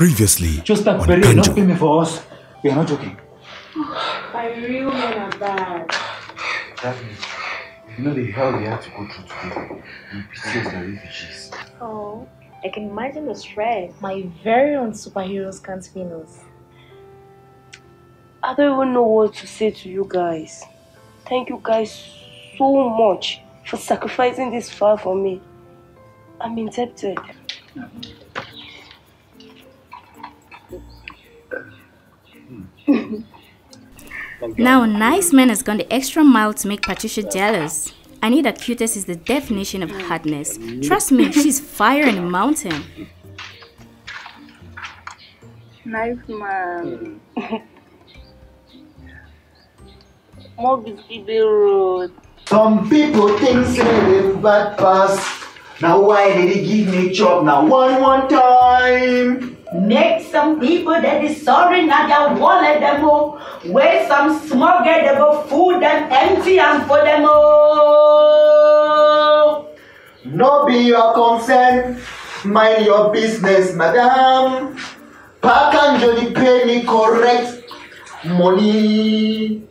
Previously, Just that on Perry will not Kanjo. pay me for us. We are not joking. My real men are bad. That means, you know the hell we had to go through today. We pity us the refugees. Oh, I can imagine the stress. My very own superheroes can't win us. I don't even know what to say to you guys. Thank you guys so much for sacrificing this far for me. I'm indebted. Now, Nice Man has gone the extra mile to make Patricia jealous. Anita Cutest is the definition of hardness. Trust me, she's fire in a mountain. Nice man. More biscuit road. Some people think say they bad pass. Now why did he give me chop now one one time? Make some people that is sorry now their wallet them oh. all. Where some get them all food them empty and for them all. No be your concern, mind your business, madam. Park and Jody pay me correct money.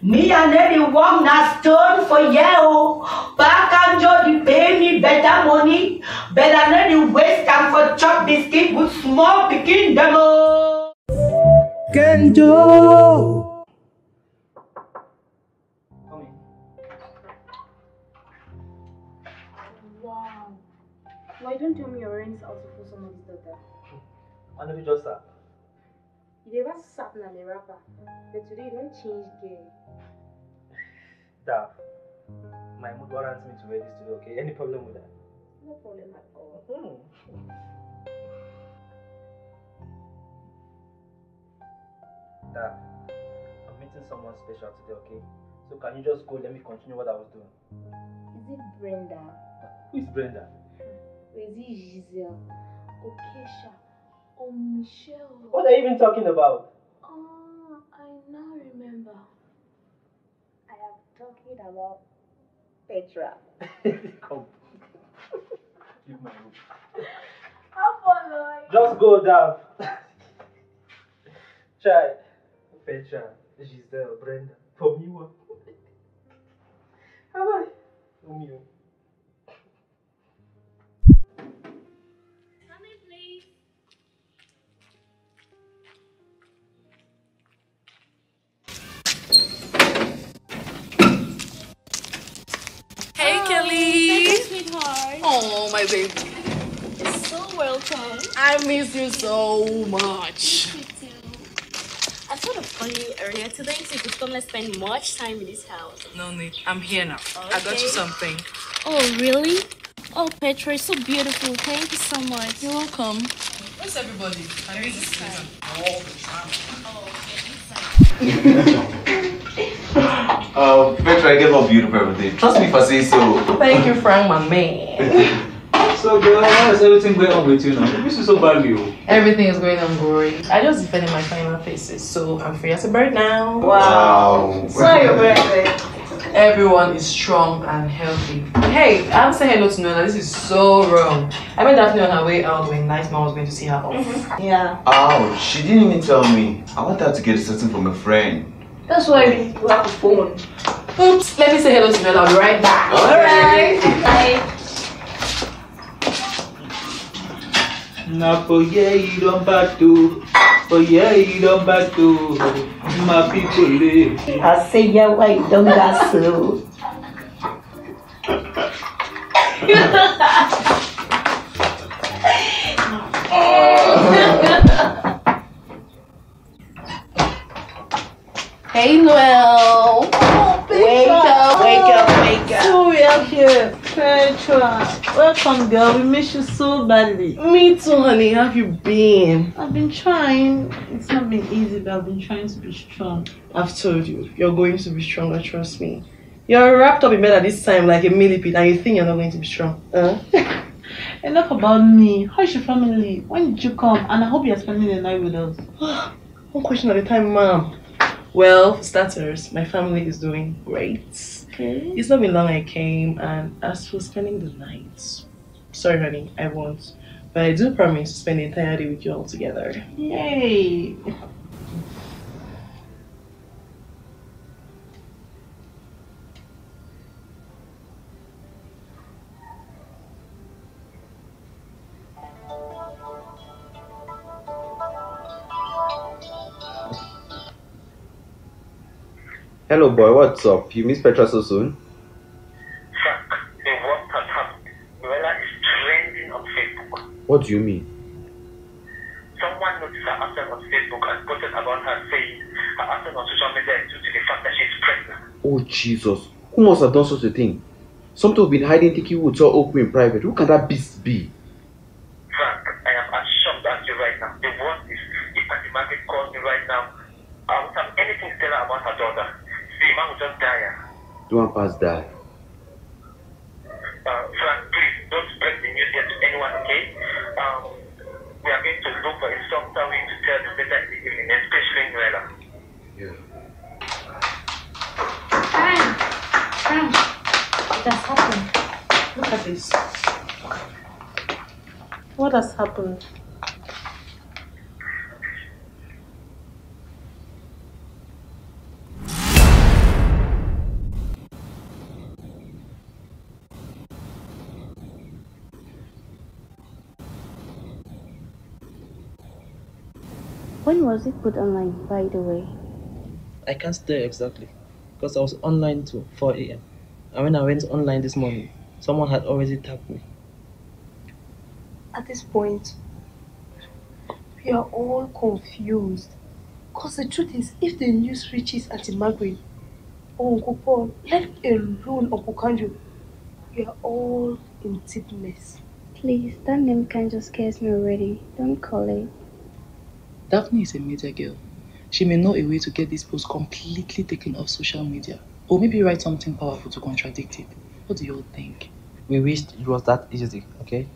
Me and every one na stone for you. Back and Jody pay me better money. Better not the waste time for chop biscuit with small picking them all. Kanjo! Wow. Why don't tell me your rent's out for somebody's daughter? I know you just that. You never sat na the rapper, but today you don't change gear. Dav, my mood warrants me to wear this today, okay? Any problem with that? No problem at all. Hmm. Dav, I'm meeting someone special today, okay? So can you just go let me continue what I was doing? Is it Brenda? Who is Brenda? Or is it Giselle? Or Keisha? Or Michelle? What are you even talking about? Oh, I now remember. I am talking about Petra. Come. Leave my room. Apollo. Just go, Dav. Try. Petra, Giselle, Brenda, Tomiwa. How about Romeo? Sweetheart. Oh, my baby. So welcome. I miss you so much. I thought of calling you earlier today so you could come and spend much time in this house. No need. I'm here now. I got you something. Oh, really? Oh, Petra, it's so beautiful. Thank you so much. You're welcome. Where's everybody? I need this season. all the time. Uh, Petra, I get love beautiful every day. Trust me if I say so. Thank you, Frank, my man. So, girl, how is everything going on with you now? You miss so badly. oh. Everything is going on great. I just defended my final faces, so I'm free as a bird now. Wow. So your birthday. Everyone is strong and healthy. Hey, I am saying said hello to Nola. This is so wrong. I met Daphne on her way out when Nice Man was going to see her off. Yeah. Oh, she didn't even tell me. I want her to get a certain from a friend. That's why we have a phone. Oops, let me say hello to Nola. I'll be right back. Alright. Bye. Na for yeah, you don't back to. For yeah, you don't back to. My people live. I say yeah, why you don't got so. Hey, Noel. Oh, wake up, wake up, wake up. So we are here, Petra. Welcome, girl. We miss you so badly. Me too, honey. How have you been? I've been trying. It's not been easy, but I've been trying to be strong. I've told you, you're going to be stronger, trust me. You're wrapped up in bed at this time like a millipede and you think you're not going to be strong. Huh? Enough about me. How's your family? When did you come? And I hope you're spending the night with us. One question at a time, ma'am. Well, for starters, my family is doing great. Okay. It's not been long I came, and as for spending the night, sorry, honey, I won't. But I do promise to spend the entire day with you all together. Yay! Hello, boy. What's up? You miss Petra so soon? Frank, the worst has happened. Noella is trending on Facebook. What do you mean? Someone noticed her absence on Facebook and posted about her saying her absence on social media is due to the fact that she's pregnant. Oh, Jesus. Who must have done such a thing? Something we've been hiding thinking we would tell Oku in private. Who can that beast be? Frank, I am as shocked as you right now. The worst is if Auntie Margaret calls me right now, I won't have anything to tell her about her daughter. The man will just die. Do one pass die. Uh, Frank, please don't spread the news yet to anyone, okay? Um, we are going to look for a softer way to tell them later in the evening, especially Noella. Frank! Frank! What has happened? Look at this. What has happened? When was it put online, by the way? I can't tell exactly because I was online till 4 a.m. And when I went online this morning, someone had already tapped me. At this point, we are all confused. Because the truth is, if the news reaches Auntie Margaret or Uncle Paul, let alone Uncle Kanjo, we are all in deep mess. Please, that name kind of scares me already. Don't call it. Daphne is a media girl. She may know a way to get this post completely taken off social media. Or maybe write something powerful to contradict it. What do you all think? We wished it was that easy, okay?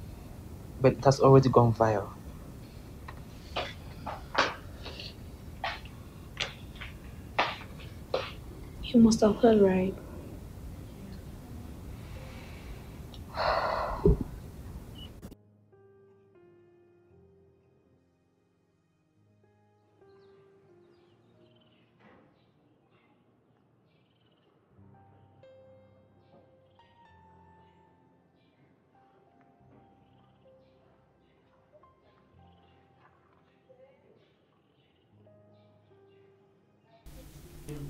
But it has already gone viral. You must have heard right.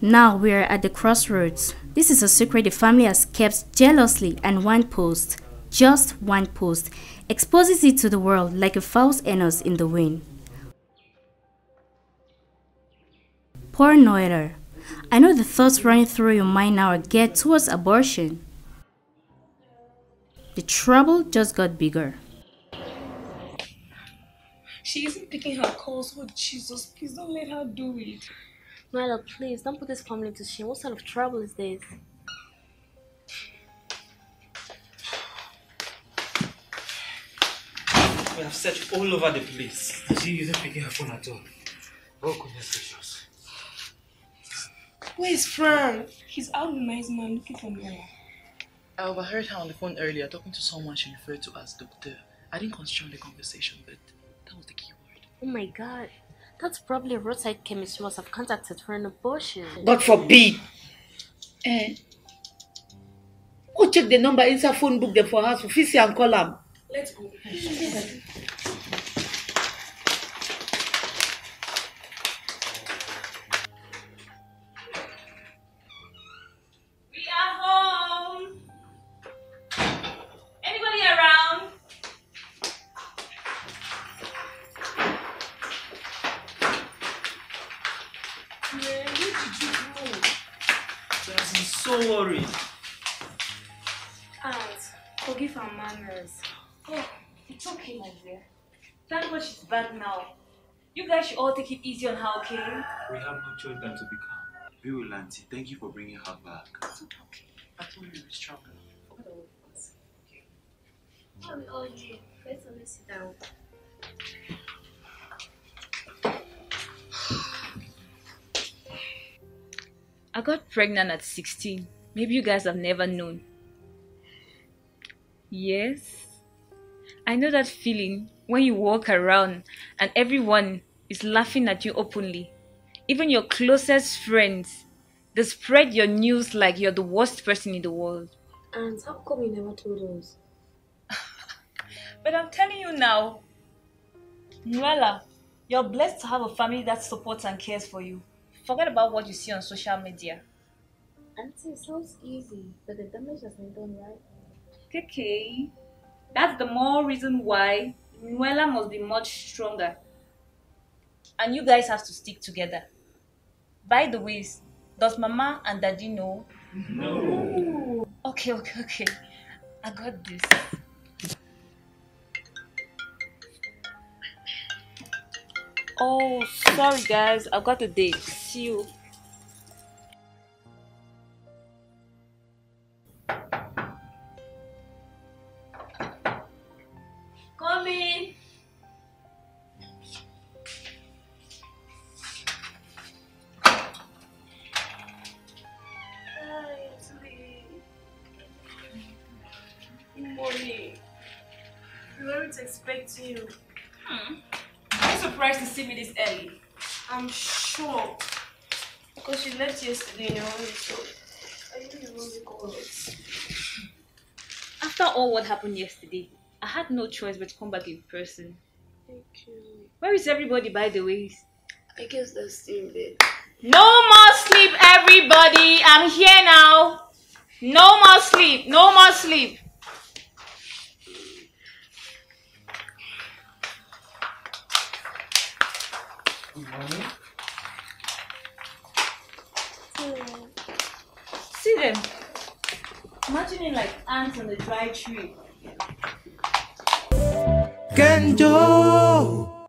Now we are at the crossroads. This is a secret the family has kept jealously, and one post, just one post, exposes it to the world like a false anus in the wind. Poor Noella. I know the thoughts running through your mind now are geared towards abortion. The trouble just got bigger. She isn't picking her calls. Oh, Jesus, please don't let her do it. Noella, please don't put this family to shame. What sort of trouble is this? We have searched all over the place. She isn't picking her phone at all. Oh, goodness gracious. Where's Frank? He's out with nice man looking for me. I overheard her on the phone earlier talking to someone she referred to as Doctor. I didn't constrain the conversation, but that was the key word. Oh my god. That's probably a roadside chemist who must have contacted for an abortion. God forbid. Eh. Go check the number inside phone book them for house for Fisi and call am. Let's go. Oh, it's okay, my dear. Thank God she's back now. You guys should all take it easy on her, okay? We have no choice than to be calm. Be with Auntie. Thank you for bringing her back. It's okay. I told you we were struggling. Forget all of us. Oh, we all did. Let's only sit down. I got pregnant at 16. Maybe you guys have never known. Yes. I know that feeling when you walk around and everyone is laughing at you openly. Even your closest friends, they spread your news like you're the worst person in the world. And how come you never told us? But I'm telling you now, Noella, you're blessed to have a family that supports and cares for you. Forget about what you see on social media. Auntie, it sounds easy, but the damage has been done, right? Okay. That's the more reason why Noella must be much stronger. And you guys have to stick together. By the way, does Mama and Daddy know? No. Okay, okay, okay. I got this. Oh, sorry guys. I've got a date. See you. Expecting you. Hmm. I'm surprised to see me this early. I'm sure. Because you left yesterday in your own so I knew you won't be called. After all what happened yesterday, I had no choice but to come back in person. Thank you. Where is everybody, by the way? I guess they're still in bed. No more sleep, everybody. I'm here now. No more sleep. No more sleep. See them. Imagining like ants on a dry tree. Kanjo!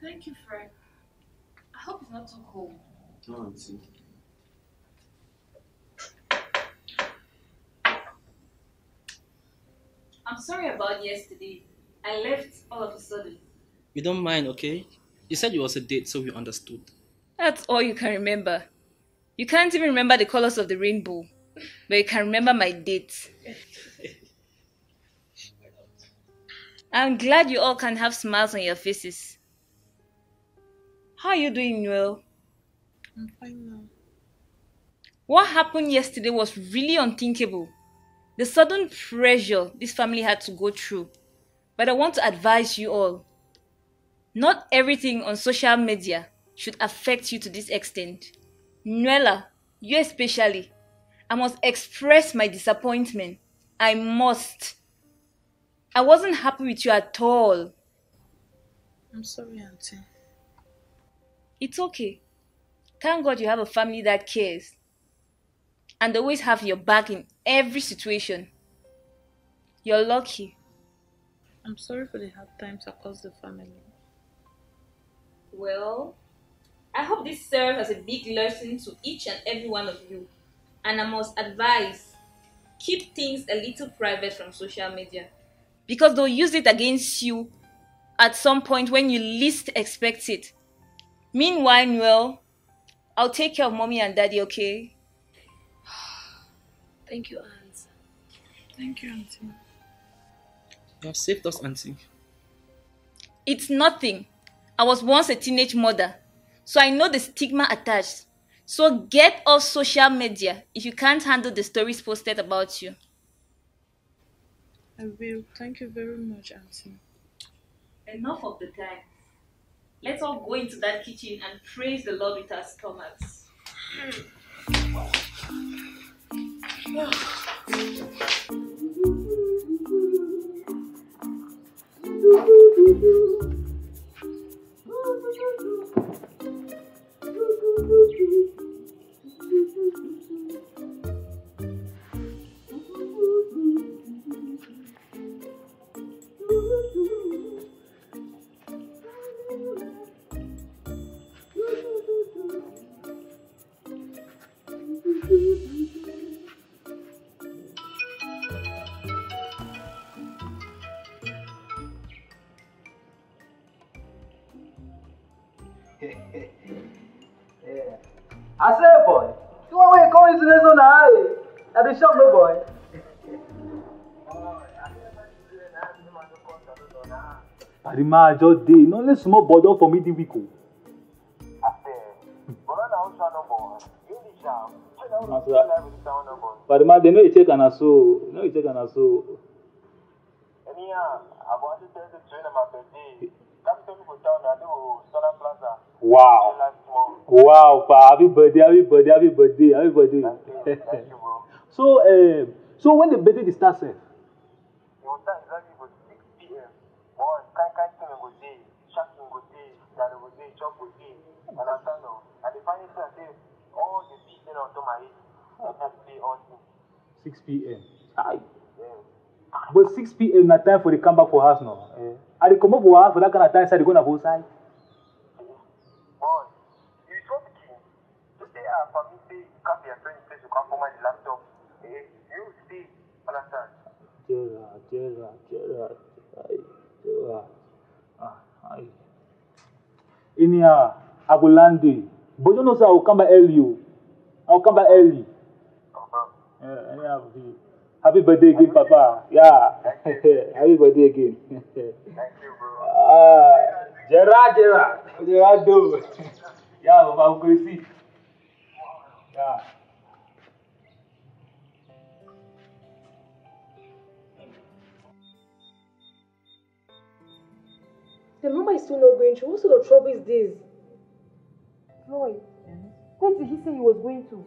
Thank you, Frank. I hope it's not too cold. No, auntie. I'm sorry about yesterday. I left all of a sudden. We don't mind, okay? You said it was a date, so we understood. That's all you can remember. You can't even remember the colors of the rainbow, but you can remember my date. I'm glad you all can have smiles on your faces. How are you doing, Noel? I'm fine now. What happened yesterday was really unthinkable. The sudden pressure this family had to go through. But I want to advise you all not everything on social media should affect you to this extent. Noella, you especially, I must express my disappointment. I must. I wasn't happy with you at all. I'm sorry, Auntie. It's okay. Thank God you have a family that cares and always have your back in every situation. You're lucky. I'm sorry for the hard times across the family. Well, I hope this serves as a big lesson to each and every one of you. And I must advise keep things a little private from social media because they'll use it against you at some point when you least expect it. Meanwhile, Noel, I'll take care of mommy and daddy, okay? Thank you, Aunt. Thank you, Auntie. You have saved us, Auntie. It's nothing. I was once a teenage mother, so I know the stigma attached. So get off social media if you can't handle the stories posted about you. I will. Thank you very much, Auntie. Enough of the time. Let's all go into that kitchen and praise the Lord with our stomachs. Hmm. I dey shop no boy. Arima just dey, no let small bodo for me the week o. Arima dey no dey take ana so, no dey take ana so. Anyhow, I want to tell the train on my birthday. Wow. Wow, pa. Happy birthday, happy birthday, happy birthday, happy birthday. Thank you, thank you, So, uh, so when the birthday they start, sir? It will start exactly for 6 p.m. Or Kankan Tim go day, Shaq go day, Dad go day, Chop go day, and I'm. And the final thing say, all the big men on my head, I can play all things. 6 p.m. Aye. Yeah. But six p.m. not time for the comeback for us now. Yeah. they come comot for us for that kind of time, so I dey go na for outside. Gerard, Gerard, Gerard, ay, Gerard. Ah, ay. Inia, I go land there. But you know say I will come back early o. I will come back early. Eh, anyhow, happy, happy birthday again, Papa. Yeah. happy birthday again. ah, Gerard, Gerard. Gerardo. yeah, Papa, going to see. Yeah. The number is still not going through. What sort of trouble is this? Roy, where did he say he was going to?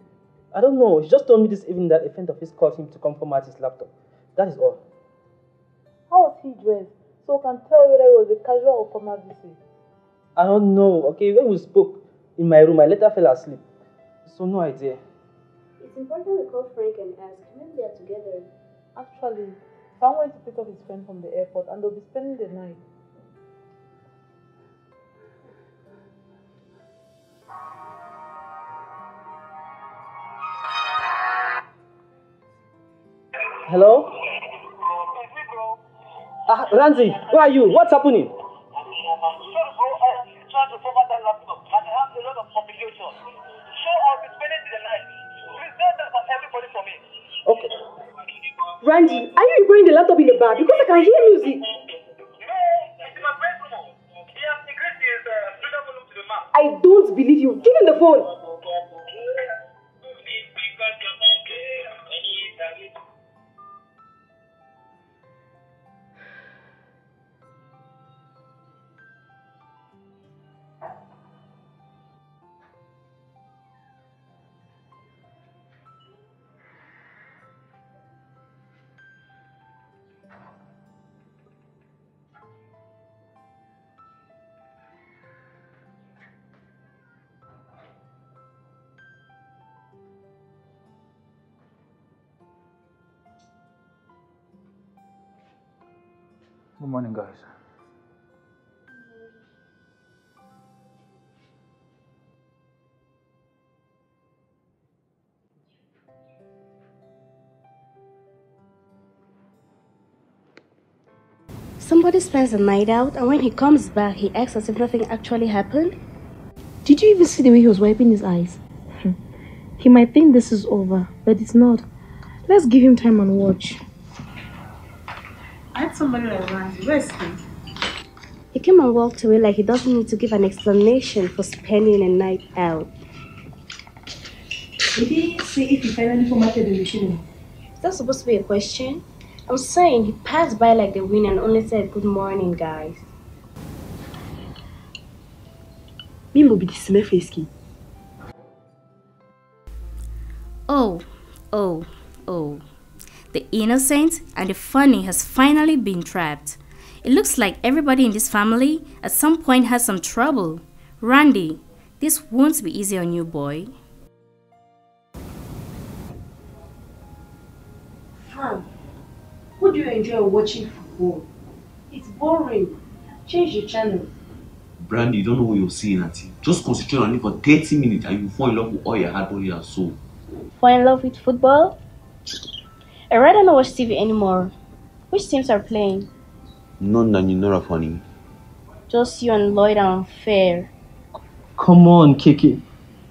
I don't know. He just told me this evening that a friend of his called him to come format his laptop. That is all. How was he dressed? So I can tell whether it was a casual or formal visit. I don't know. Okay, when we spoke in my room, I later fell asleep. So no idea. It's important we call Frank and ask. Maybe they are together. Actually, Sam went to pick up his friend from the airport and they'll be spending the night. Hello? Ah, Randy, where are you? What's happening? Okay. Randy, are you repairing the laptop in the bar? Because I can hear music. I don't believe you. Give him the phone. Good morning, guys. Somebody spends the night out, and when he comes back, he acts as if nothing actually happened. Did you even see the way he was wiping his eyes? Hmm. he might think this is over, but it's not. Let's give him time and watch. I had somebody like Randy. Where's he? He came and walked away like he doesn't need to give an explanation for spending a night out. Did he see if he finally formatted the machine? Is that supposed to be a question? I'm saying he passed by like the wind and only said good morning, guys. Mimo be the smell face The innocent and the funny has finally been trapped. It looks like everybody in this family at some point has some trouble. Randy, this won't be easy on you, boy. Fam, who do you enjoy watching football? It's boring. Change the channel. Brandy, you don't know what you're saying, Auntie. Just concentrate on it for 30 minutes and you fall in love with all your hard body and soul. Fall in love with football? I rather not watch TV anymore. Which teams are playing? None and you know are funny. Just you and Lloyd are unfair. Come on, Kiki.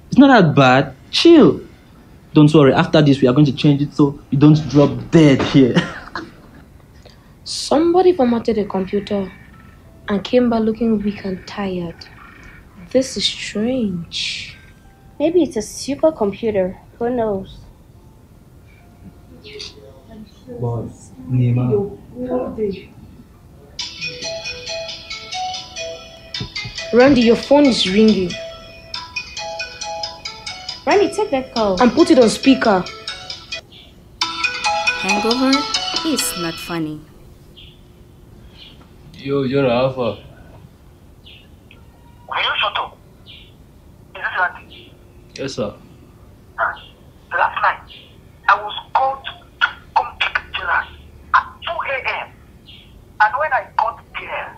It's not that bad. Chill. Don't worry, after this, we are going to change it so you don't drop dead here. Somebody formatted a computer. and came back looking weak and tired. This is strange. Maybe it's a supercomputer. Who knows? Boss, Nima. Randy, your phone is ringing. Randy, take that call. And put it on speaker. Hangover is not funny. Yo, you're Alpha. Will you shut up? Is this Randy? Yes, sir. Last night, I was called to come pick Gerard at 2 a.m. And when I got there,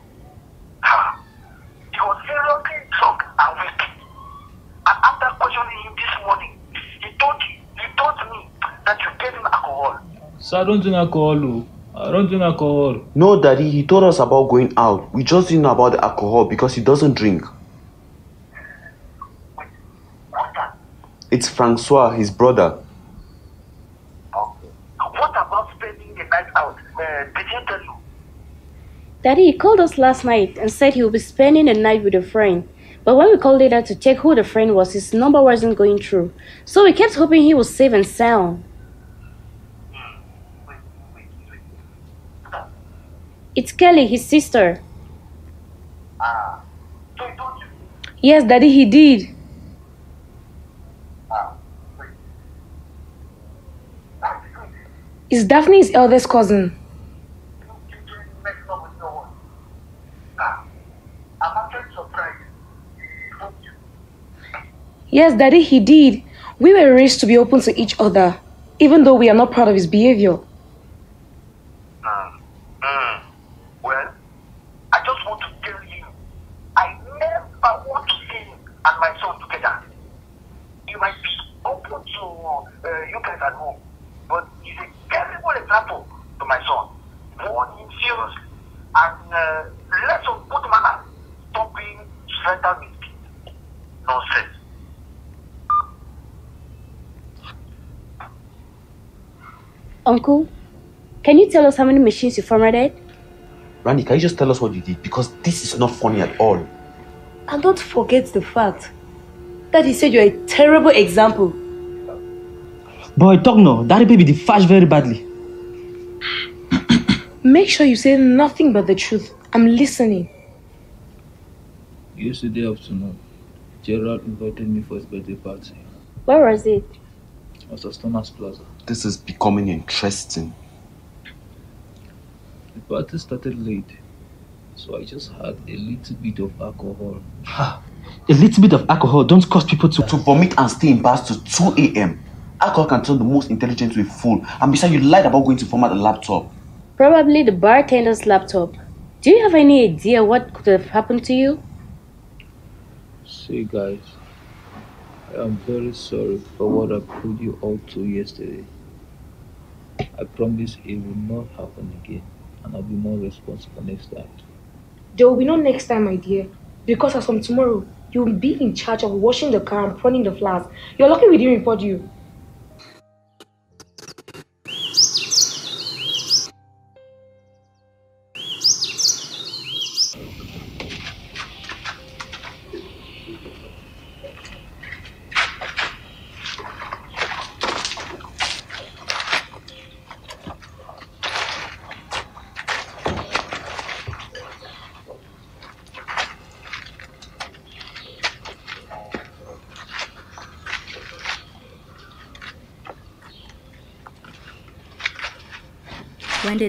ha, he was seriously drunk and weak. And after questioning him this morning, he told he told me that you gave him alcohol. Sir, I don't drink alcohol. oh. I don't drink alcohol. No, Daddy, he told us about going out. We just didn't know about the alcohol because he doesn't drink. It's Francois, his brother. What about spending the night out? Uh, did he tell you? Daddy, he called us last night and said he would be spending the night with a friend. But when we called later to check who the friend was, his number wasn't going through. So we kept hoping he was safe and sound. It's Kelly, his sister. Ah. so he told you? Yes, Daddy, he did. Ah. Is Daphne's eldest cousin. Yes, Daddy, he did. We were raised to be open to each other, even though we are not proud of his behavior. Mm. Well, I just want to tell you, I never want to see him and my son together. You might be open to uh, you guys at home, but he's a terrible example to my son. Warn him seriously and uh, let's put manners. Stop being straighter with nonsense. Uncle, can you tell us how many machines you formatted? Randy, can you just tell us what you did? Because this is not funny at all. And don't forget the fact that he said you're a terrible example. Boy, talk no. Daddy baby did fash very badly. Make sure you say nothing but the truth. I'm listening. Yesterday afternoon, Gerard invited me for his birthday party. Where was it? It was at Thomas Plaza. This is becoming interesting. The party started late, so I just had a little bit of alcohol. A little bit of alcohol don't cause people to To vomit and stay in bars till 2 a.m. Alcohol can turn the most intelligent to a fool. And besides, you lied about going to format a laptop. Probably the bartender's laptop. Do you have any idea what could have happened to you? See, guys, I am very sorry for what I put you all to yesterday. I promise it will not happen again, and I'll be more responsible next time. There will be no next time, my dear. Because as from tomorrow, you'll be in charge of washing the car and pruning the flowers. You're lucky we didn't report you.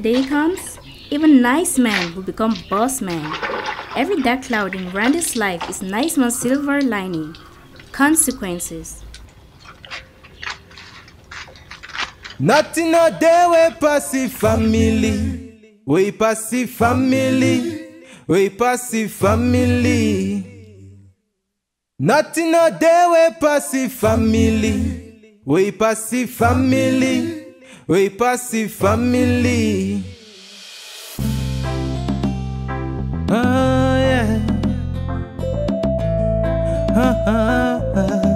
Day comes, even nice man will become boss man. Every dark cloud in Randy's life is nice man's silver lining. Consequences. Nothing no day we passive family. We passive family. We passive family. Nothing no day we passive family. We passive family. We passive family. Oh yeah. Ah, ah, ah.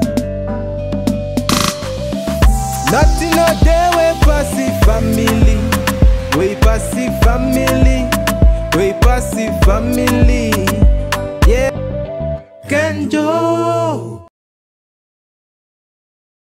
Nothing no day we passive family. We passive family. we pass the family. Yeah, Kanjo.